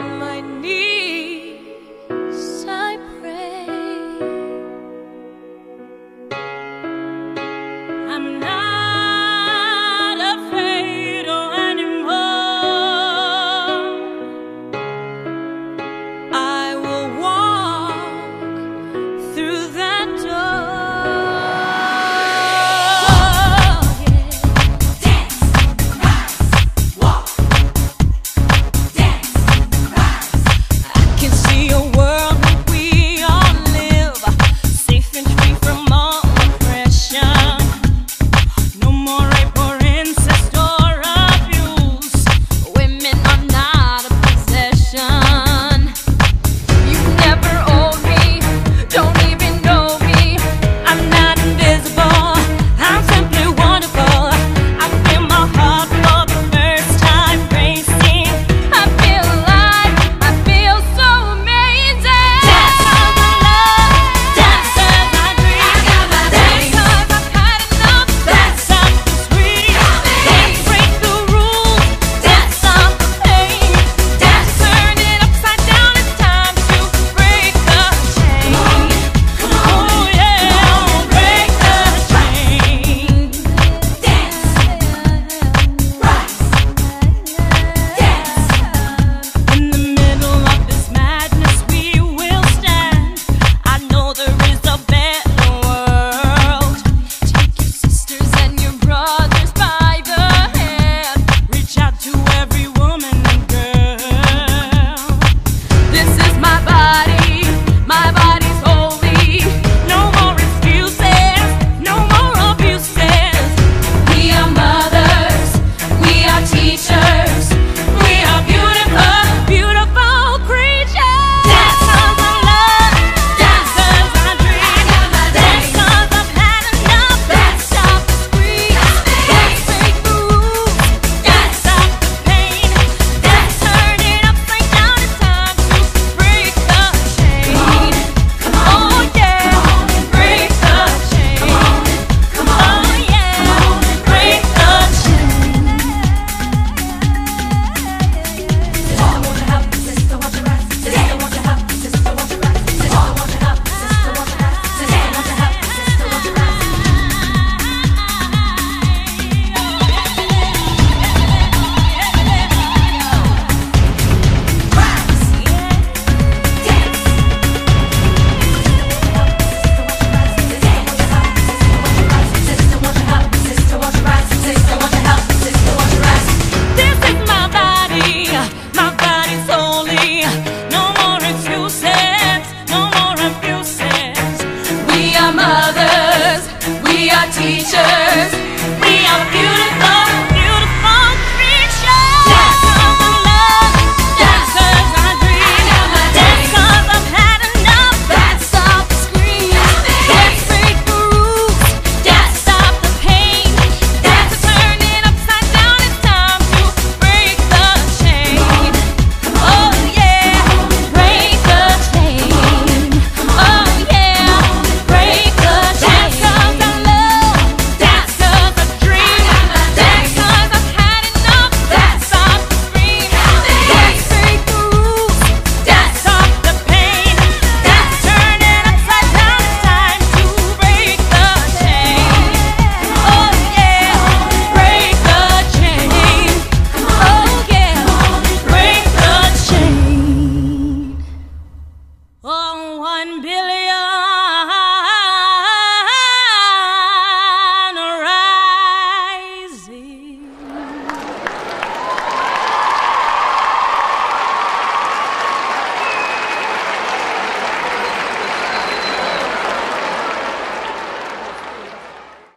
on my mothers, we are teachers.